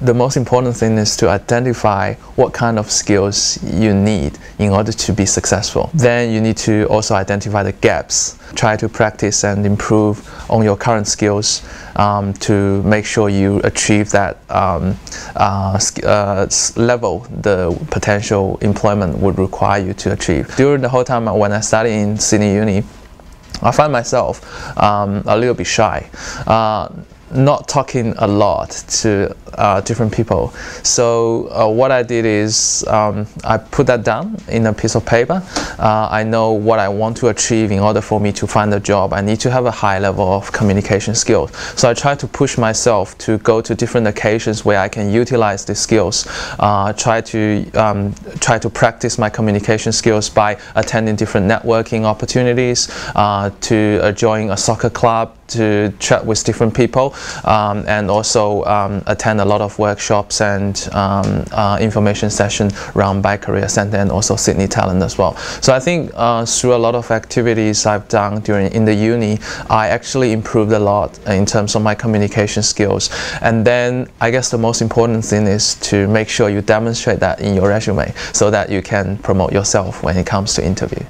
the most important thing is to identify what kind of skills you need in order to be successful. Then you need to also identify the gaps. Try to practice and improve on your current skills um, to make sure you achieve that um, uh, uh, level the potential employment would require you to achieve. During the whole time when I studied in Sydney Uni, I find myself um, a little bit shy. Uh, not talking a lot to uh, different people. So uh, what I did is um, I put that down in a piece of paper. Uh, I know what I want to achieve in order for me to find a job. I need to have a high level of communication skills. So I try to push myself to go to different occasions where I can utilize these skills. Uh, try to um, try to practice my communication skills by attending different networking opportunities, uh, to uh, join a soccer club, to chat with different people, um, and also um, attend a lot of workshops and um, uh, information sessions run by Career Center and also Sydney Talent as well. So I think uh, through a lot of activities I've done during in the uni, I actually improved a lot in terms of my communication skills. And then I guess the most important thing is to make sure you demonstrate that in your resume so that you can promote yourself when it comes to interview.